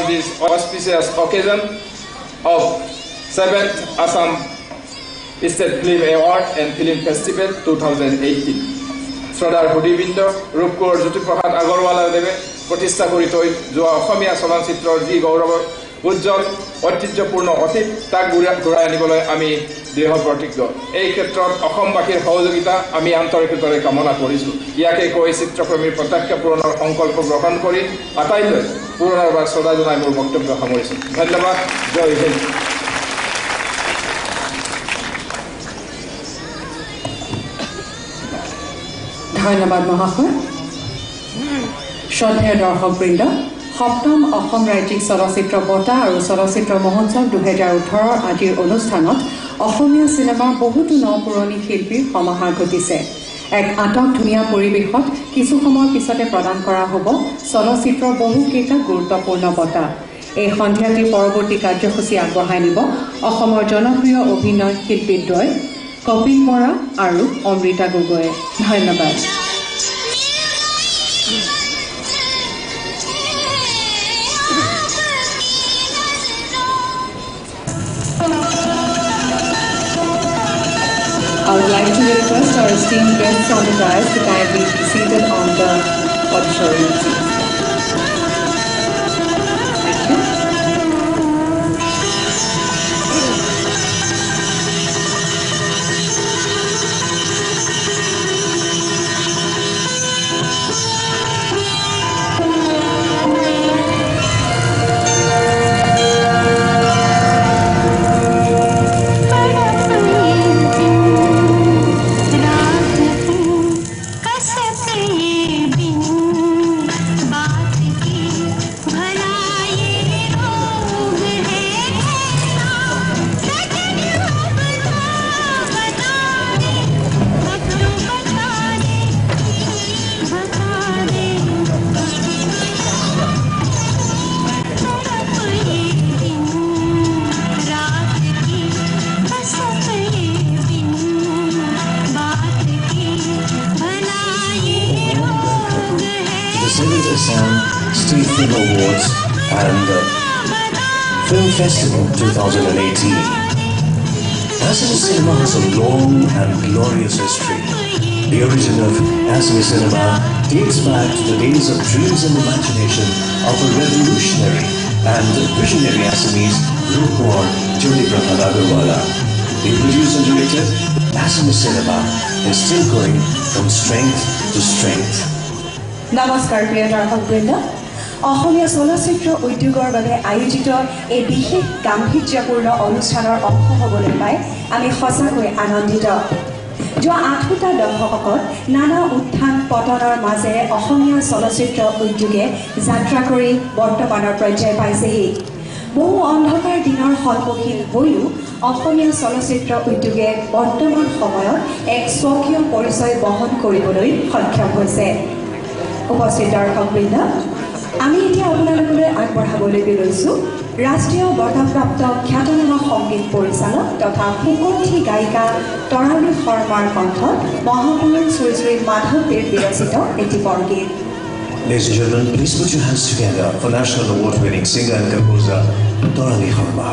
on this auspicious occasion of 7th Assam State Film Award and Film Festival 2018. শ্ৰদ্ধাৰ সুদীবৃন্দ ৰূপকোঁৱৰ জ্যোতিপ্ৰসাদ আগৰৱালাদেৱে প্ৰতিষ্ঠা কৰি থৈ যোৱা অসমীয়া চলচ্চিত্ৰৰ যি গৌৰৱ উজ্জ্বল ঐতিহ্যপূৰ্ণ অতীত তাক ঘূৰাই আনিবলৈ আমি দৃঢ় প্ৰতিজ্ঞ এই ক্ষেত্ৰত অসমবাসীৰ সহযোগিতা আমি আন্তৰিকতাৰে কামনা কৰিছোঁ। ইয়াকে কৈ চিত্ৰপ্ৰেমীৰ প্ৰত্যাশা পূৰণৰ সংকল্প গ্ৰহণ কৰি আটাইলৈ পুনৰবাৰ শ্ৰদ্ধা জনাই মোৰ বক্তব্য সামৰিছোঁ। ধন্যবাদ। জয় হিন্দ। ধন্যবাদ মহাশয়। শ্ৰদ্ধেয় দৰ্শকবৃন্দ সপ্তম অসম ৰাজ্যিক চলচ্চিত্ৰ বঁটা আৰু চলচ্চিত্ৰ মহোৎসৱ দুহেজাৰ ওঠৰৰ আজিৰ অনুষ্ঠানত অসমীয়া চিনেমাৰ বহুতো ন পুৰণি শিল্পীৰ সমাহাৰ ঘটিছে। এক আটক ধুনীয়া পৰিৱেশত কিছু সময়ৰ পিছতে প্ৰদান কৰা হ'ব চলচ্চিত্ৰৰ বহুকেইটা গুৰুত্বপূৰ্ণ বঁটা। এই সন্ধিয়াটিৰ পৰৱৰ্তী কাৰ্যসূচী আগবঢ়াই নিব অসমৰ জনপ্ৰিয় অভিনয় শিল্পীদ্বয় কপিল বৰা আৰু অমৃতা গগৈয়ে। ধন্যবাদ। I would like to request our esteemed guests on the dais to kindly be seated on the auditorium seats. State Film Awards and uh, Film Festival 2018. Assamese cinema has a long and glorious history. The origin of Assamese cinema dates back to the days of dreams and imagination of a revolutionary and visionary Assamese Rukwar Jyoti Prasad Agarwala. The produced and directed Assamese cinema is still going from strength to strength. নমস্কাৰ প্ৰিয় দৰ্শকবৃন্দ। অসমীয়া চলচ্চিত্ৰ উদ্যোগৰ বাবে আয়োজিত এই বিশেষ গাম্ভীৰ্যপূৰ্ণ অনুষ্ঠানৰ অংশ হ'বলৈ পাই আমি সঁচাকৈ আনন্দিত। যোৱা আঠোটা দশকত নানা উত্থান পতনৰ মাজেৰে অসমীয়া চলচ্চিত্ৰ উদ্যোগে যাত্ৰা কৰি বৰ্তমানৰ পৰ্যায় পাইছেহি। বহু অন্ধকাৰ দিনৰ সন্মুখীন হৈও অসমীয়া চলচ্চিত্ৰ উদ্যোগে বৰ্তমান সময়ত এক স্বকীয় পৰিচয় বহন কৰিবলৈ সক্ষম হৈছে। উপস্থিত দৰ্শকবৃন্দ আমি এতিয়া আপোনালোকলৈ আগবঢ়াবলৈ লৈছোঁ ৰাষ্ট্ৰীয় বঁটাপ্ৰাপ্ত খ্যাতনামা সংগীত পৰিচালক তথা সুকণ্ঠী গায়িকা তৰালী শৰ্মাৰ কণ্ঠত মহাপুৰুষ শ্ৰী শ্ৰী মাধৱদেৱ বিৰচিত এটি বৰগীত। Ladies and gentlemen, please put your hands together for National Award winning singer and composer Dorani Sharma.